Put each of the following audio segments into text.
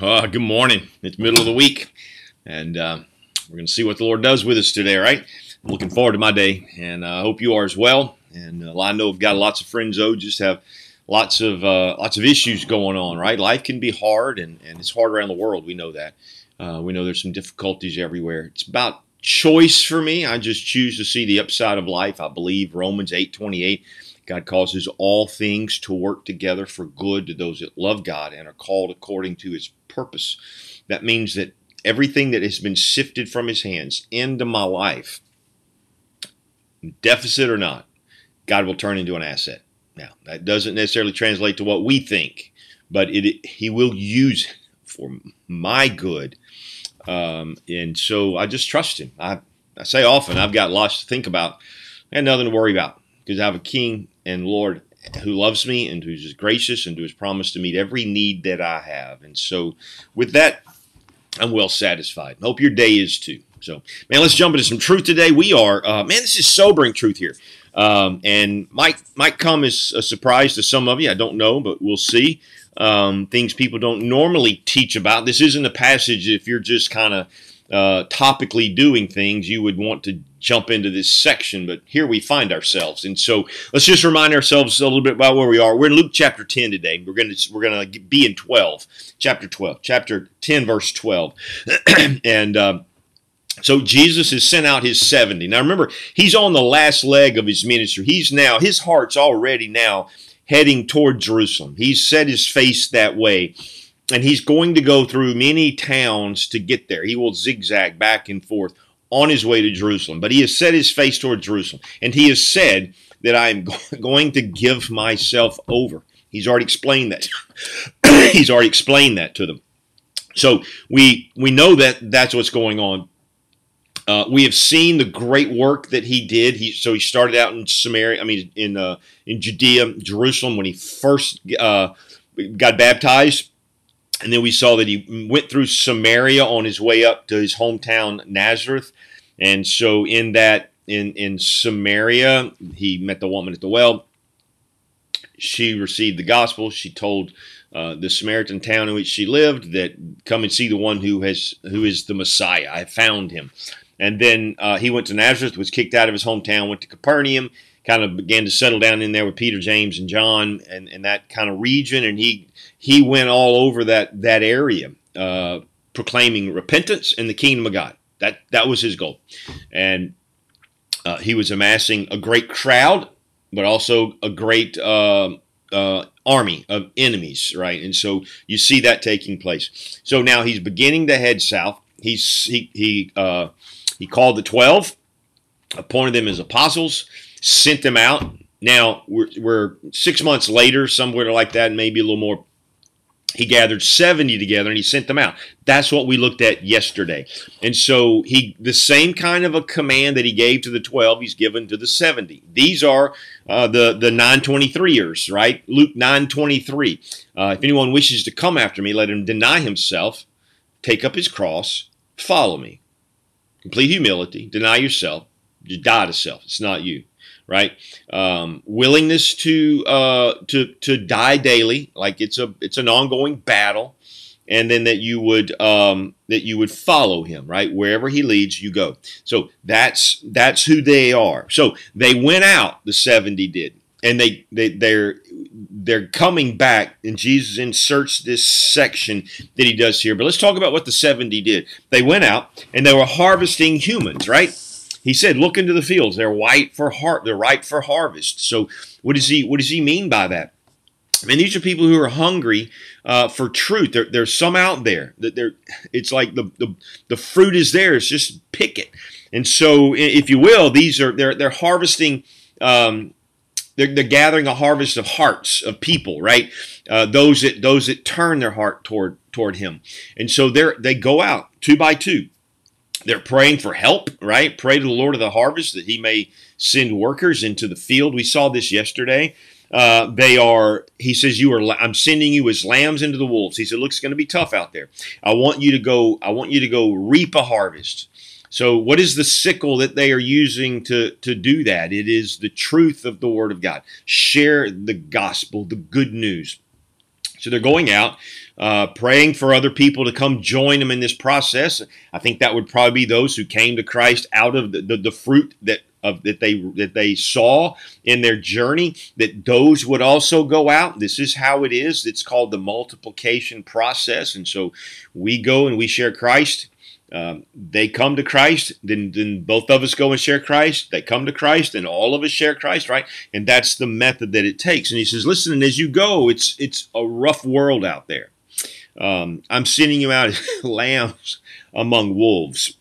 Uh, good morning. It's middle of the week, and uh, we're going to see what the Lord does with us today, all right? I'm looking forward to my day, and I uh, hope you are as well. And uh, I know I've got lots of friends, though, just have lots of uh, lots of issues going on, right? Life can be hard, and, and it's hard around the world. We know that. Uh, we know there's some difficulties everywhere. It's about choice for me. I just choose to see the upside of life. I believe Romans 8 28 God causes all things to work together for good to those that love God and are called according to his purpose. That means that everything that has been sifted from his hands into my life, deficit or not, God will turn into an asset. Now, that doesn't necessarily translate to what we think, but it, he will use it for my good. Um, and so I just trust him. I, I say often, I've got lots to think about and nothing to worry about because I have a king and Lord who loves me and who's gracious and who has promised to meet every need that I have. And so, with that, I'm well satisfied. Hope your day is too. So, man, let's jump into some truth today. We are, uh, man, this is sobering truth here. Um, and might might come as a surprise to some of you. I don't know, but we'll see. Um, things people don't normally teach about. This isn't a passage if you're just kind of uh, topically doing things, you would want to jump into this section, but here we find ourselves. And so let's just remind ourselves a little bit about where we are. We're in Luke chapter 10 today. We're going to we're going to be in 12, chapter 12, chapter 10, verse 12. and uh, so Jesus has sent out his 70. Now remember, he's on the last leg of his ministry. He's now, his heart's already now heading toward Jerusalem. He's set his face that way and he's going to go through many towns to get there. He will zigzag back and forth on his way to Jerusalem. But he has set his face toward Jerusalem, and he has said that I am going to give myself over. He's already explained that. he's already explained that to them. So we we know that that's what's going on. Uh, we have seen the great work that he did. He so he started out in Samaria. I mean, in uh, in Judea, Jerusalem, when he first uh, got baptized and then we saw that he went through Samaria on his way up to his hometown Nazareth. And so in that in in Samaria, he met the woman at the well. She received the gospel. She told uh, the Samaritan town in which she lived that come and see the one who has who is the Messiah. I found him. And then uh, he went to Nazareth, was kicked out of his hometown, went to Capernaum, kind of began to settle down in there with Peter, James, and John, and, and that kind of region. And he he went all over that that area, uh, proclaiming repentance and the kingdom of God. That that was his goal, and uh, he was amassing a great crowd, but also a great uh, uh army of enemies, right? And so you see that taking place. So now he's beginning to head south. He's he he uh, he called the twelve, appointed them as apostles sent them out. Now we're, we're six months later, somewhere like that, maybe a little more. He gathered 70 together and he sent them out. That's what we looked at yesterday. And so he the same kind of a command that he gave to the 12, he's given to the 70. These are uh, the the 923ers, right? Luke 923. Uh, if anyone wishes to come after me, let him deny himself, take up his cross, follow me. Complete humility, deny yourself, die to self. It's not you right? Um, willingness to uh, to to die daily, like it's a it's an ongoing battle, and then that you would um, that you would follow him, right? Wherever he leads, you go. So that's that's who they are. So they went out. The seventy did, and they they they're they're coming back, and Jesus inserts this section that he does here. But let's talk about what the seventy did. They went out and they were harvesting humans, right? He said, "Look into the fields; they're white for they're ripe for harvest." So, what does he what does he mean by that? I mean, these are people who are hungry uh, for truth. There, there's some out there that they're. It's like the, the the fruit is there. It's just pick it. And so, if you will, these are they're they're harvesting. Um, they're, they're gathering a harvest of hearts of people, right? Uh, those that those that turn their heart toward toward Him. And so they they go out two by two they're praying for help, right? Pray to the Lord of the harvest that he may send workers into the field. We saw this yesterday. Uh, they are, he says, you are, I'm sending you as lambs into the wolves. He said, look, it's going to be tough out there. I want you to go, I want you to go reap a harvest. So what is the sickle that they are using to, to do that? It is the truth of the word of God. Share the gospel, the good news. So they're going out, uh, praying for other people to come join them in this process. I think that would probably be those who came to Christ out of the, the, the fruit that of that they that they saw in their journey that those would also go out this is how it is it's called the multiplication process and so we go and we share christ um, they come to Christ, then then both of us go and share Christ. They come to Christ, and all of us share Christ, right? And that's the method that it takes. And he says, "Listen, and as you go, it's it's a rough world out there. Um, I'm sending you out as lambs among wolves."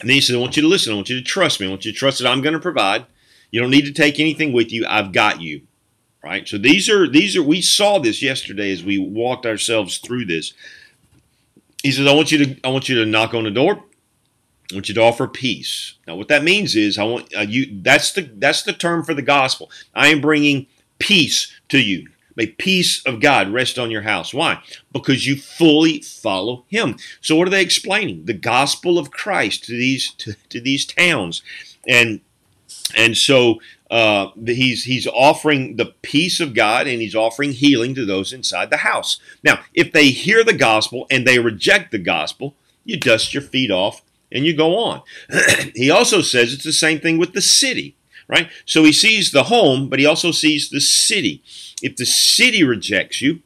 And then he says, "I want you to listen. I want you to trust me. I want you to trust that I'm going to provide. You don't need to take anything with you. I've got you." Right. So these are these are we saw this yesterday as we walked ourselves through this he says, I want you to I want you to knock on the door. I want you to offer peace. Now, what that means is, I want uh, you. That's the that's the term for the gospel. I am bringing peace to you. May peace of God rest on your house. Why? Because you fully follow Him. So, what are they explaining? The gospel of Christ to these to, to these towns, and and so uh, he's he's offering the peace of God and he's offering healing to those inside the house. Now, if they hear the gospel and they reject the gospel, you dust your feet off and you go on. he also says it's the same thing with the city, right? So he sees the home, but he also sees the city. If the city rejects you,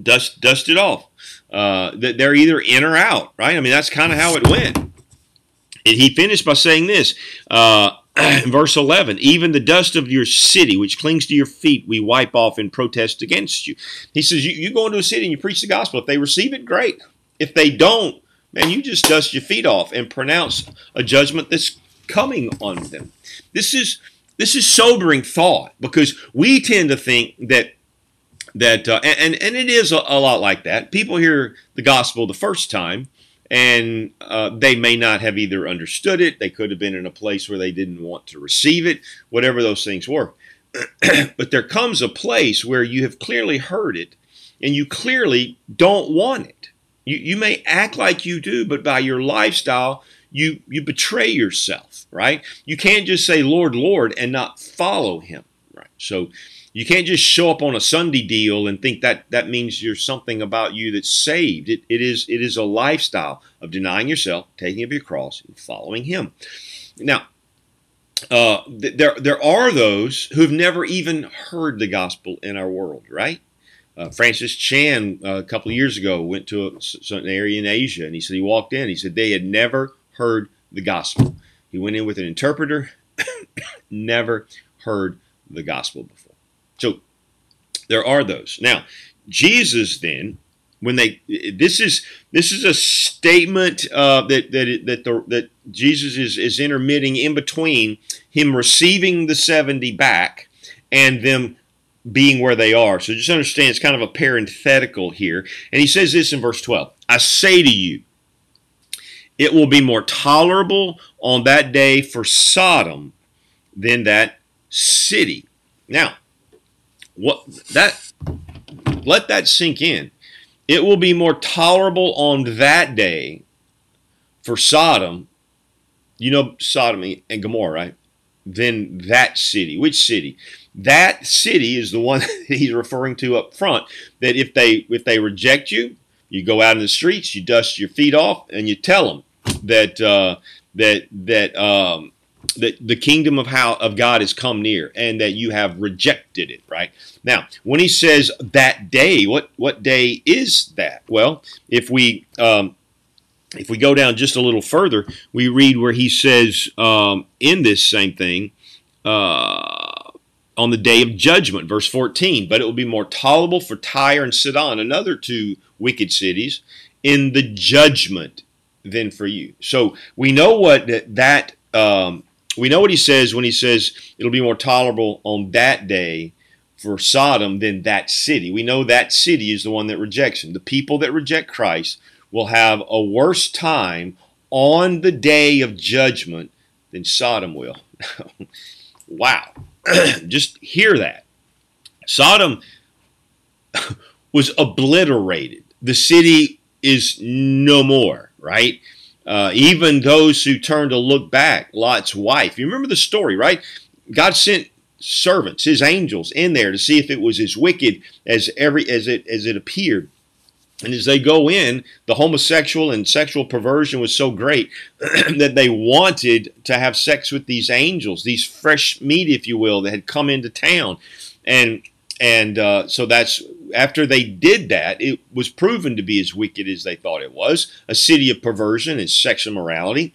dust dust it off. Uh, they're either in or out, right? I mean, that's kind of how it went. And he finished by saying this. Uh, verse 11 even the dust of your city which clings to your feet we wipe off in protest against you he says you, you go into a city and you preach the gospel if they receive it great if they don't man you just dust your feet off and pronounce a judgment that's coming on them this is this is sobering thought because we tend to think that that uh, and and it is a, a lot like that people hear the gospel the first time and uh, they may not have either understood it, they could have been in a place where they didn't want to receive it, whatever those things were. but there comes a place where you have clearly heard it and you clearly don't want it. You, you may act like you do, but by your lifestyle, you, you betray yourself, right? You can't just say, Lord, Lord, and not follow him, right? So you can't just show up on a Sunday deal and think that that means you're something about you that's saved. It, it is it is a lifestyle of denying yourself, taking up your cross, and following Him. Now, uh, th- there there are those who've never even heard the gospel in our world, right? Uh, Francis Chan uh, a couple of years ago went to an area in Asia, and he said he walked in. He said they had never heard the gospel. He went in with an interpreter, never heard the gospel before. So there are those. Now, Jesus then, when they this is this is a statement uh, that that that the, that Jesus is is intermitting in between him receiving the seventy back and them being where they are. So just understand it's kind of a parenthetical here. And he says this in verse 12 I say to you, it will be more tolerable on that day for Sodom than that city. Now, what that let that sink in. It will be more tolerable on that day for Sodom, you know Sodom and Gomorrah, right? Than that city. Which city? That city is the one that he's referring to up front. That if they if they reject you, you go out in the streets, you dust your feet off, and you tell them that uh, that that um, that the kingdom of how of God has come near and that you have rejected it, right? Now, when he says that day, what what day is that? Well, if we um, if we go down just a little further, we read where he says um, in this same thing uh, on the day of judgment, verse 14. But it will be more tolerable for Tyre and Sidon, another two wicked cities, in the judgment than for you. So we know what that, um, we know what he says when he says it'll be more tolerable on that day for Sodom than that city. We know that city is the one that rejects him. The people that reject Christ will have a worse time on the day of judgment than Sodom will. wow. Just hear that. Sodom was obliterated. The city is no more, right? Uh, even those who turned to look back, Lot's wife. You remember the story, right? God sent servants, his angels, in there to see if it was as wicked as every as it as it appeared. And as they go in, the homosexual and sexual perversion was so great that they wanted to have sex with these angels, these fresh meat, if you will, that had come into town. And and uh, so that's after they did that, it was proven to be as wicked as they thought it was a city of perversion and sexual morality.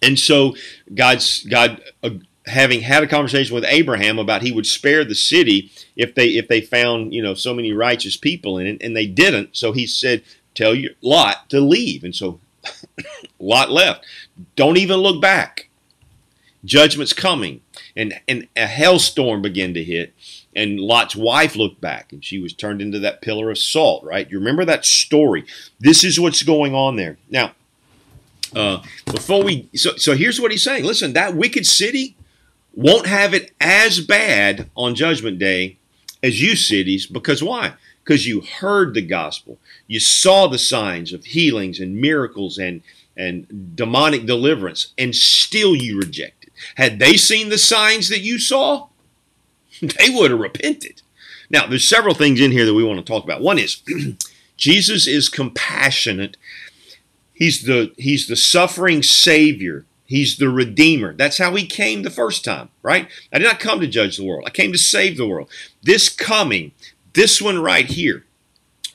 And so God's God uh, having had a conversation with Abraham about he would spare the city if they if they found you know so many righteous people in it, and they didn't. So he said, "Tell your Lot to leave," and so Lot left. Don't even look back. Judgment's coming, and and a hailstorm began to hit. And Lot's wife looked back, and she was turned into that pillar of salt. Right? You remember that story? This is what's going on there now. Uh, before we so so here's what he's saying. Listen, that wicked city won't have it as bad on Judgment Day as you cities. Because why? Because you heard the gospel, you saw the signs of healings and miracles and and demonic deliverance, and still you rejected. Had they seen the signs that you saw, they would have repented. Now, there's several things in here that we want to talk about. One is Jesus is compassionate. He's the he's the suffering savior He's the Redeemer. That's how he came the first time, right? I did not come to judge the world. I came to save the world. This coming, this one right here,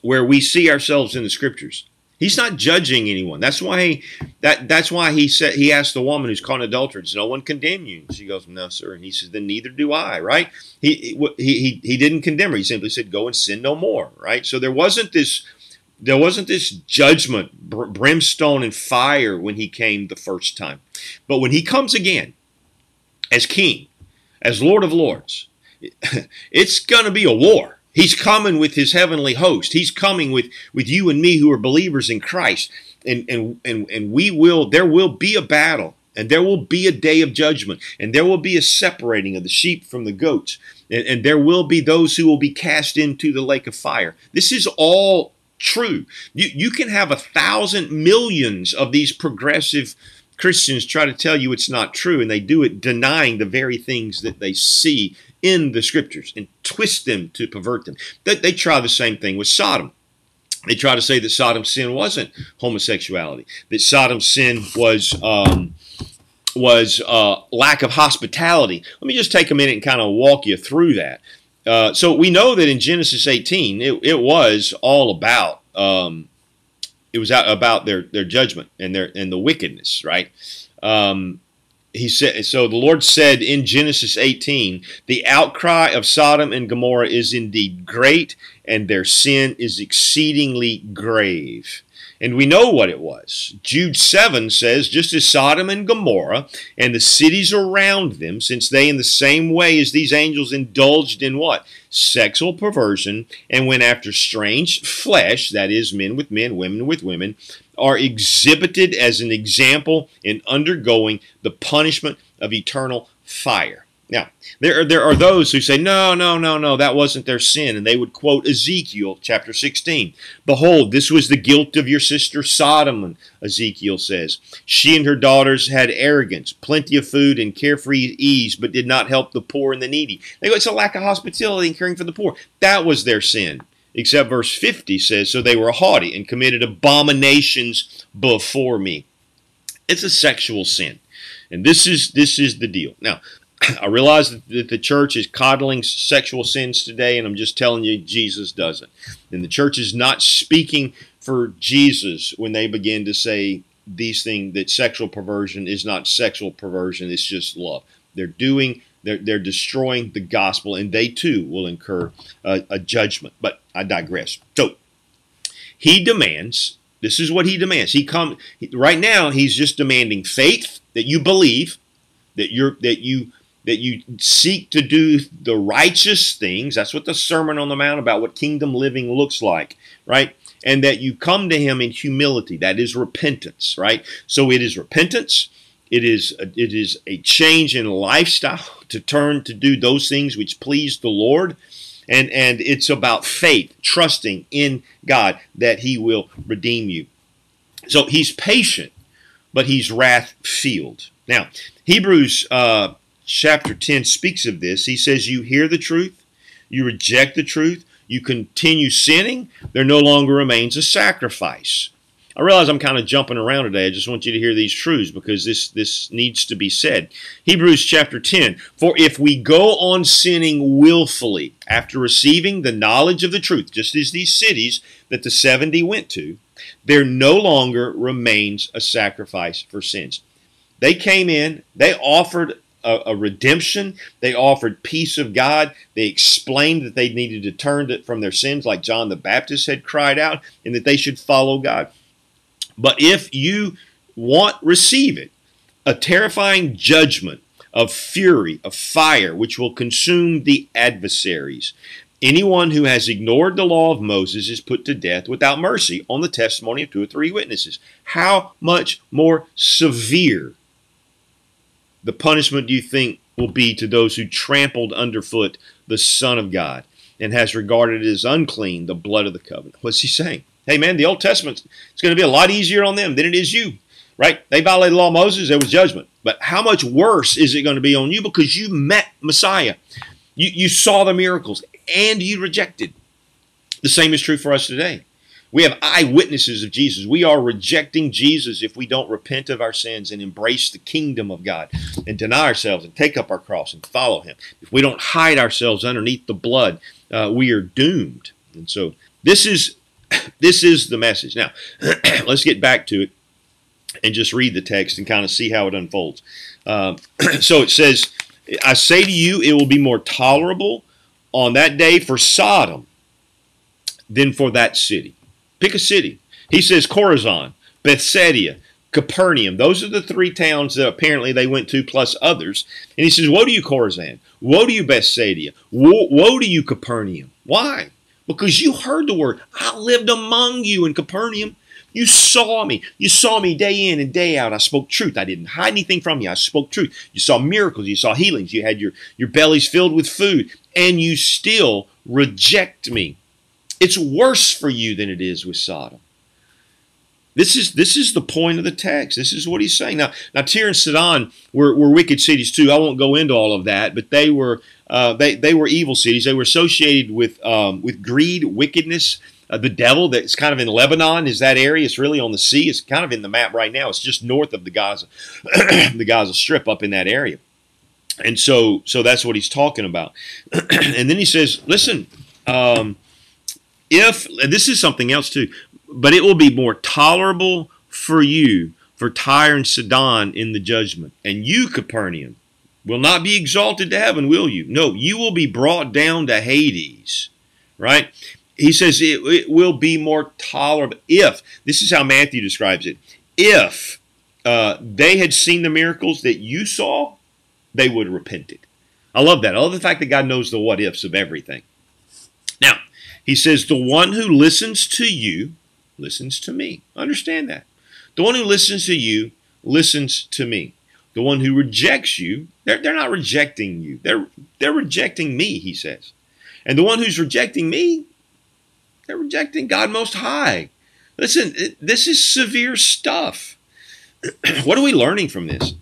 where we see ourselves in the scriptures, he's not judging anyone. That's why he, that that's why he said he asked the woman who's caught in adultery, "Does no one condemn you?" She goes, "No, sir." And he says, "Then neither do I." Right? He he he, he didn't condemn her. He simply said, "Go and sin no more." Right? So there wasn't this there wasn't this judgment, brimstone and fire when he came the first time. But when he comes again as king, as Lord of Lords, it's going to be a war. He's coming with his heavenly host. He's coming with, with you and me who are believers in Christ. And, and, and, and we will, there will be a battle and there will be a day of judgment and there will be a separating of the sheep from the goats. And, and there will be those who will be cast into the lake of fire. This is all true. You, you can have a thousand millions of these progressive Christians try to tell you it's not true, and they do it denying the very things that they see in the scriptures and twist them to pervert them. They, they try the same thing with Sodom. They try to say that Sodom's sin wasn't homosexuality, that Sodom's sin was um, was uh, lack of hospitality. Let me just take a minute and kind of walk you through that. Uh, so we know that in Genesis 18, it, it was all about um, it was about their their judgment and their and the wickedness, right? Um, he said so. The Lord said in Genesis 18, the outcry of Sodom and Gomorrah is indeed great, and their sin is exceedingly grave. And we know what it was. Jude 7 says, just as Sodom and Gomorrah and the cities around them, since they in the same way as these angels indulged in what? Sexual perversion and went after strange flesh, that is, men with men, women with women, are exhibited as an example in undergoing the punishment of eternal fire. Now, there are, there are those who say, no, no, no, no, that wasn't their sin. And they would quote Ezekiel chapter 16. Behold, this was the guilt of your sister Sodom, Ezekiel says. She and her daughters had arrogance, plenty of food, and carefree ease, but did not help the poor and the needy. They go, it's a lack of hospitality and caring for the poor. That was their sin. Except verse 50 says, So they were haughty and committed abominations before me. It's a sexual sin. And this is this is the deal. Now, I realize that the church is coddling sexual sins today, and I'm just telling you, Jesus doesn't. And the church is not speaking for Jesus when they begin to say these things that sexual perversion is not sexual perversion, it's just love. They're doing, they're, they're destroying the gospel, and they too will incur a, a judgment. But I digress. So he demands, this is what he demands. He come right now, he's just demanding faith that you believe, that you're that you that you seek to do the righteous things. That's what the Sermon on the Mount about what kingdom living looks like, right? And that you come to Him in humility. That is repentance, right? So it is repentance. It is a, it is a change in lifestyle to turn to do those things which please the Lord. And, and it's about faith, trusting in God that He will redeem you. So He's patient, but He's wrath filled. Now, Hebrews uh, chapter 10 speaks of this. He says, You hear the truth, you reject the truth, you continue sinning, there no longer remains a sacrifice. I realize I'm kind of jumping around today. I just want you to hear these truths because this this needs to be said. Hebrews chapter 10. For if we go on sinning willfully after receiving the knowledge of the truth, just as these cities that the 70 went to, there no longer remains a sacrifice for sins. They came in, they offered a, a, redemption. They offered peace of God. They explained that they needed to turn from their sins, like John the Baptist had cried out, and that they should follow God. But if you want, receive it. A terrifying judgment of fury, of fire, which will consume the adversaries. Anyone who has ignored the law of Moses is put to death without mercy on the testimony of two or three witnesses. How much more severe the punishment do you think will be to those who trampled underfoot the Son of God and has regarded as unclean the blood of the covenant? What's he saying? Hey, man, the Old Testament, it's going to be a lot easier on them than it is you, right? They violated the law of Moses, there was judgment. But how much worse is it going to be on you because you met Messiah? You, you saw the miracles and you rejected. The same is true for us today. We have eyewitnesses of Jesus. We are rejecting Jesus if we don't repent of our sins and embrace the kingdom of God and deny ourselves and take up our cross and follow Him. If we don't hide ourselves underneath the blood, uh, we are doomed. And so this is this is the message. Now, let's get back to it and just read the text and kind of see how it unfolds. Uh, so it says, I say to you, it will be more tolerable on that day for Sodom than for that city. Pick a city. He says Chorazin, Bethsaida, Capernaum. Those are the three towns that apparently they went to, plus others. And he says, Woe to you, Chorazin. Woe to you, Bethsaida. Woe, woe to you, Capernaum. Why? because you heard the word. I lived among you in Capernaum. You saw me. You saw me day in and day out. I spoke truth. I didn't hide anything from you. I spoke truth. You saw miracles. You saw healings. You had your, your bellies filled with food, and you still reject me. It's worse for you than it is with Sodom. This is this is the point of the text. This is what he's saying. Now, now Tyre and Sidon were, were wicked cities too. I won't go into all of that, but they were uh, they they were evil cities. They were associated with um, with greed, wickedness. Uh, the devil that's kind of in Lebanon is that area. It's really on the sea. It's kind of in the map right now. It's just north of the Gaza, the Gaza Strip up in that area. And so, so that's what he's talking about. and then he says, listen, um, if this is something else too, but it will be more tolerable for you for Tyre and Sidon in the judgment. And you, Capernaum, will not be exalted to heaven, will you? No, you will be brought down to Hades, right? He says it, it will be more tolerable if, this is how Matthew describes it, if uh, they had seen the miracles that you saw, they would have repented. I love that. I love the fact that God knows the what ifs of everything. He says, the one who listens to you listens to me. Understand that. The one who listens to you listens to me. The one who rejects you, they're, they're not rejecting you. They're, they're rejecting me, he says. And the one who's rejecting me, they're rejecting God Most High. Listen, this is severe stuff. what are we learning from this?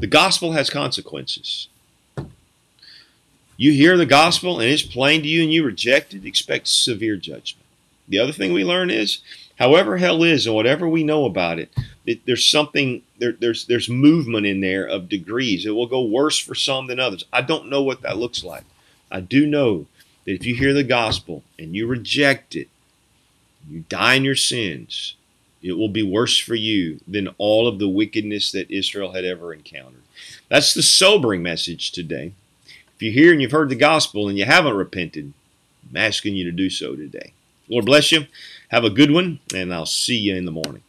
The gospel has consequences. You hear the gospel and it's plain to you and you reject it, expect severe judgment. The other thing we learn is, however hell is and whatever we know about it, it there's something there, there's there's movement in there of degrees. It will go worse for some than others. I don't know what that looks like. I do know that if you hear the gospel and you reject it, you die in your sins, it will be worse for you than all of the wickedness that Israel had ever encountered. That's the sobering message today. If you hear and you've heard the gospel and you haven't repented, I'm asking you to do so today. Lord bless you. Have a good one, and I'll see you in the morning.